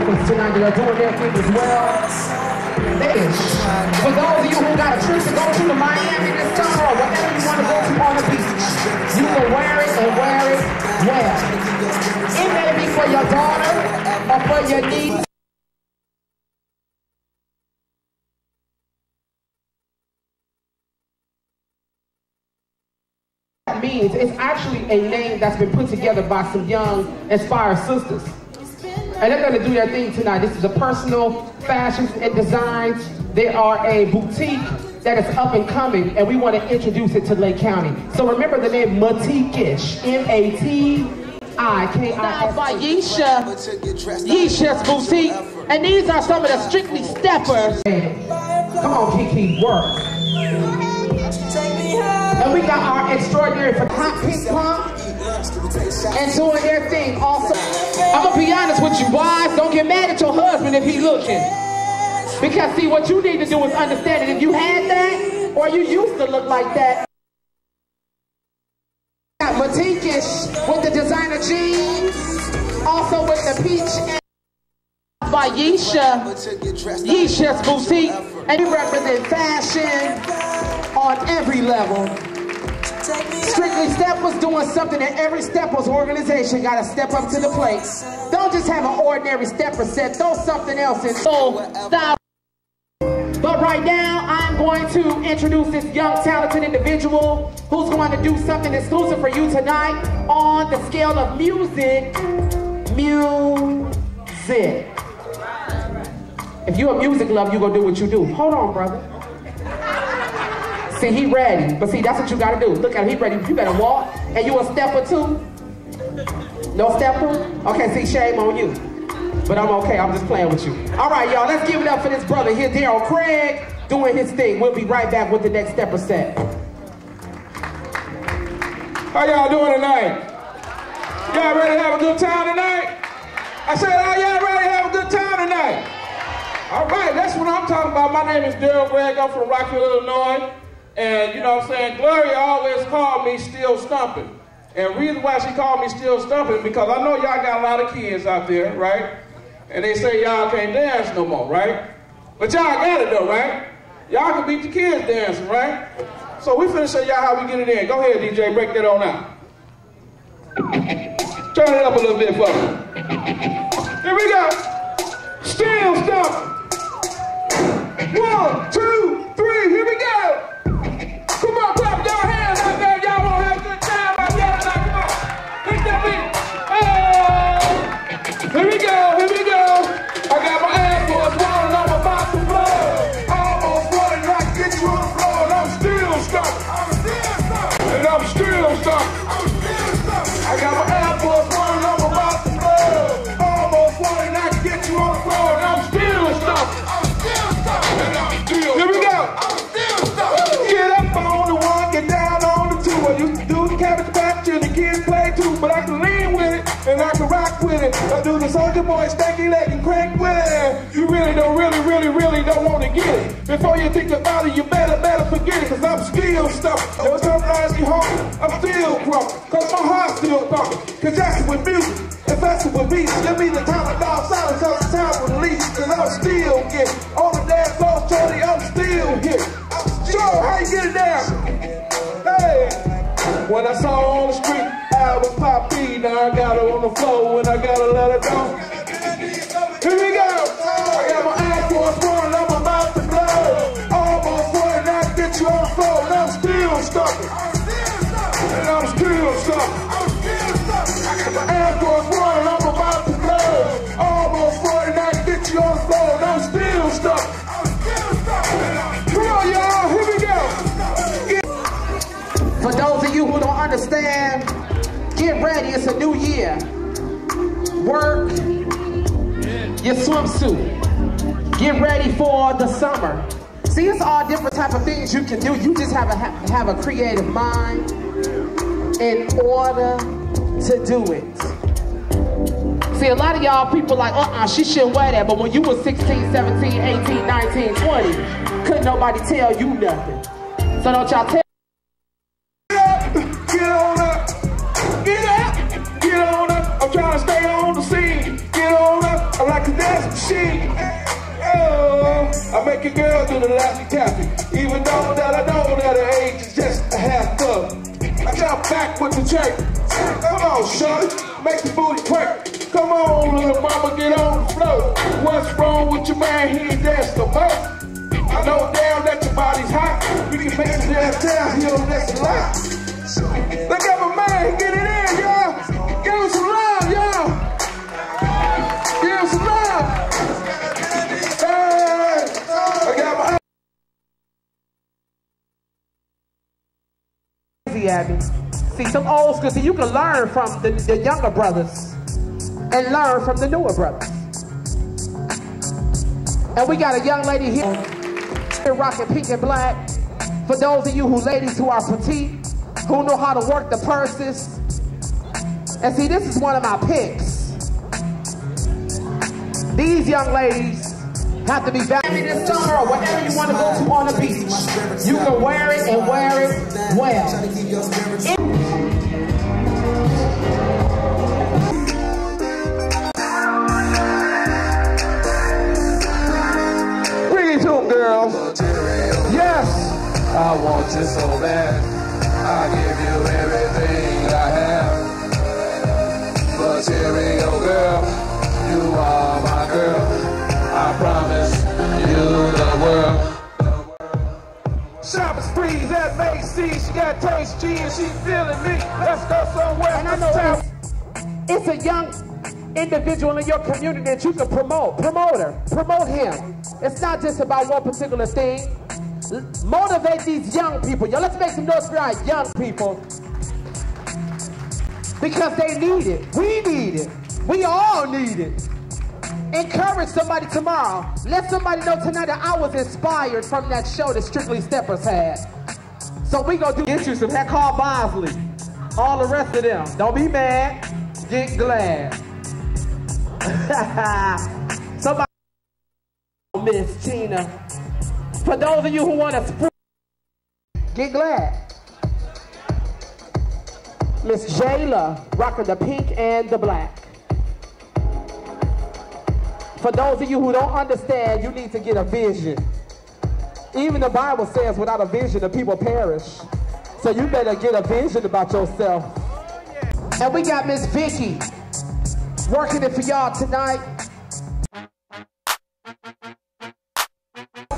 elephants tonight that are doing their thing as well. For those of you who got a trip to go to the Miami this summer or whatever you want to go to on the beach, you can wear it and wear it well. It may be for your daughter or for your niece. means it's actually a name that's been put together by some young inspired sisters and they're going to do their thing tonight. This is a personal fashions and designs they are a boutique that is up and coming and we want to introduce it to lake county. So remember the name matikish m-a-t-i-k-i-s by Yesha Yesha's boutique. And these are some of the strictly steppers. Come on kiki work. And we got our extraordinary for hot pink pump and doing their thing also. I'm gonna be honest with you, wives, don't get mad at your husband if he looking. Because see, what you need to do is understand that if you had that, or you used to look like that, Matikish with the designer jeans, also with the peach and by Yesha, Yesha's boutique, and you represent fashion on every level. Strictly Steppers doing something that every Steppers organization got to step up to the plate. Don't just have an ordinary stepper set, throw something else in. So stop. But right now, I'm going to introduce this young, talented individual who's going to do something exclusive for you tonight on the scale of music. Music. If you're a music lover, you're going to do what you do. Hold on, brother. See, he ready. But see, that's what you gotta do. Look at him, he ready. You better walk. And you a stepper too? No stepper? Okay, see, shame on you. But I'm okay, I'm just playing with you. All right, y'all, let's give it up for this brother here, Darrell Gregg, doing his thing. We'll be right back with the next stepper set. How y'all doing tonight? Y'all ready to have a good time tonight? I said, are y'all ready to have a good time tonight? All right, that's what I'm talking about. My name is Darrell Gregg. I'm from Rockville, Illinois. And you know what I'm saying? Gloria always called me still stumping. And reason why she called me still stumping because I know y'all got a lot of kids out there, right? And they say y'all can't dance no more, right? But y'all got it though, right? Y'all can beat the kids dancing, right? So we finna show y'all how we get it in. Go ahead, DJ, break that on out. Turn it up a little bit for me. Here we go. Still stumping. One, two, I'm still and I can rock with it. I do the soldier boy stanky leg and crank with it. You really don't, really, really, really don't want to get it. Before you think about it, you better, better forget it, cause I'm still stuck. Every time I ask you home, I'm still crump, cause my heart's still thumping. Cause that's with music, if that's with beats, give me the time of dog silence, cause the time with release, cause I'm still getting on the dance floor, Tony, I'm still here. Show how you get it down. Hey, when I saw her on the street, I. Now I got her on the floor and I gotta let her go. Here we go. I got my on and I'm still stuck. And I'm still stuck. I got my and out get you on the floor, and I'm still stuck. For those of you who don't understand, get ready, it's a new year. Work your swimsuit. Get ready for the summer. See, it's all different type of things you can do. You just have a have a creative mind in order to do it. See, a lot of y'all people like, uh-uh, she shouldn't wear that. But when you was 16, 17, 18, 19, 20, couldn't nobody tell you nothing. So don't y'all tell I make a girl do the lappy tappy. Even though that I know that her age is just a half up. I jump back with the jerk. Come on, shorty, make the booty twerk. Come on, little mama, get on the floor. What's wrong with your man? He ain't dance no more. I know damn that your body's hot. We can make it downtown, he don't listen a lot. Look Easy, Abby. See, some old school, see, you can learn from the, the younger brothers and learn from the newer brothers. And we got a young lady here, here rocking pink and black. For those of you who ladies who are petite, who know how to work the purses. And see, this is one of my picks. These young ladies have to be back this summer or wherever you want to go to on the beach. You can wear it and wear it well. Yes. I want you so bad. I give you Shopping sprees at Macy's. She got taste G and she feeling me. Let's go somewhere. And I know it's, it's a young individual in your community that you can promote. Promote her. Promote him. It's not just about one particular thing. Motivate these young people. Yo, let's make some noise for our young people. Because they need it. We need it. We all need it. Encourage somebody tomorrow. Let somebody know tonight that I was inspired from that show that Strictly Steppers had. So we gonna do get you some that Carl Bosley. All the rest of them. Don't be mad. Get glad. somebody Miss Tina. For those of you who want to spring, get glad. Miss Jayla rocking the pink and the black. For those of you who don't understand, you need to get a vision. Even the Bible says without a vision, the people perish. So you better get a vision about yourself. And we got Miss Vicky working it for y'all tonight.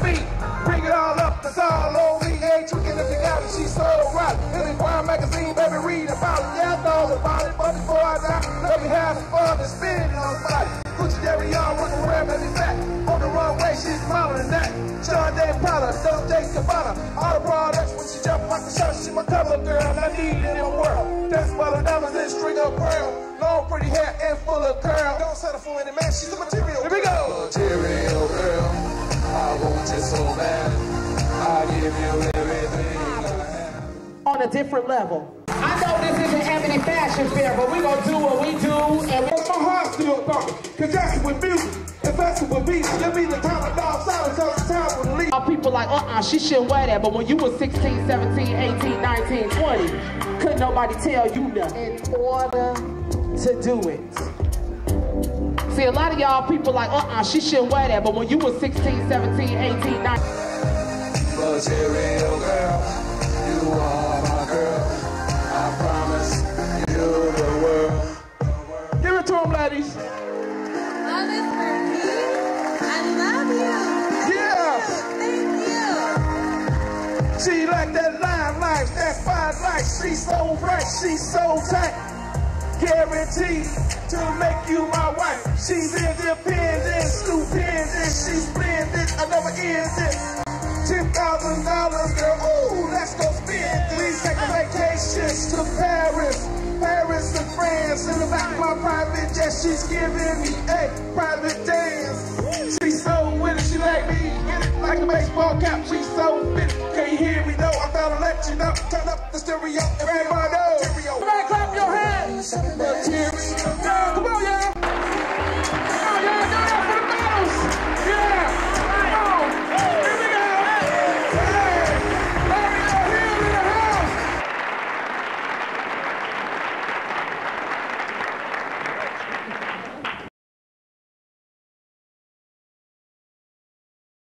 Bring it all up, that's all on me. If you got it, she's so right. The Inquirer magazine, baby, read about it. Yeah, I know about it, but before I die, let me have some fun and spin it on somebody. Gucci Derry on, running around, let me back. On the runway, she's smiling that. Sean Prada, don't take Cabana. All the products, when she jump like a shot, she my color girl. I need it in my world. That's why the diamonds and string of pearl. Long, pretty hair and full of curl. Don't settle for any man, she's the material. Here we go. Material girl, I want you so bad. I give you everything I have. on a different level. I know this isn't Ebony Fashion Fair, but we gonna do what we do, and we But my heart still thumping, cause that's with music. If that's with beats, give me the time of dog silence, all the time with the. Our people like, uh-uh, she shouldn't wear that. But when you was 16, 17, 18, 19, 20, couldn't nobody tell you nothing. In order to do it. See, a lot of y'all people like, uh-uh, she shouldn't wear that. But when you was 16, 17, 18, 19, Material girl, you are Give it to them, ladies. Love is for me. I love you. Yes. Thank you. She like that line life, that fine life. She's so right, she's so tight. Guaranteed to make you my wife. She's independent, stupendous, she's splendid. I never end it. Ten thousand dollars, girl. Ooh, let's go spend. Please take a vacation to Paris, Paris She's giving me a private dance. She's so winning, she like me. Hit it like a baseball cap. She's so fit. Can't hear me No, I'm gonna let you know. Turn up the stereo. Everybody, stereo. Everybody clap your hands.